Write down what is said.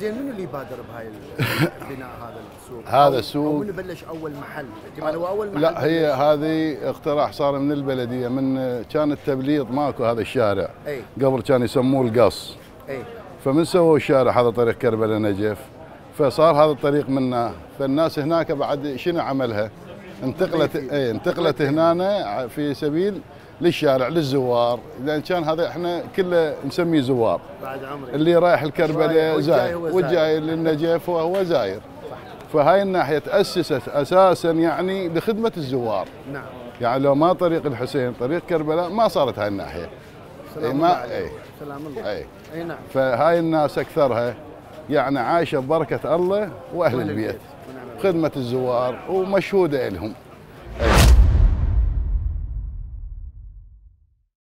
زين منو اللي بادر بهاي البناء هذا السوق؟ هذا السوق- منو بلش أول محل؟ هو أول محل؟ لا هي. هذه اقتراح صار من البلدية من كان التبليط ماكو هذا الشارع. اي قبل كان يسموه القص. اي فمن سووا الشارع هذا طريق كربلاء نجف. فصار هذا الطريق منا. فالناس هناك بعد شنو عملها؟ انتقلت اي انتقلت هنا في سبيل للشارع للزوار. لأن كان هذا إحنا كله نسميه زوار. بعد عمري. اللي رايح الكربلاء زاير. والجاي للنجف وهو زاير. فهاي الناحية تأسست أساسا يعني لخدمة الزوار. نعم. يعني لو ما طريق الحسين طريق كربلاء ما صارت هاي الناحية. سلام إي الله ما- عليك. إي. سلام الله. اي إي نعم. فهاي الناس أكثرها يعني عايشة ببركة الله وأهل البيت. خدمة الزوار ومشهودة لهم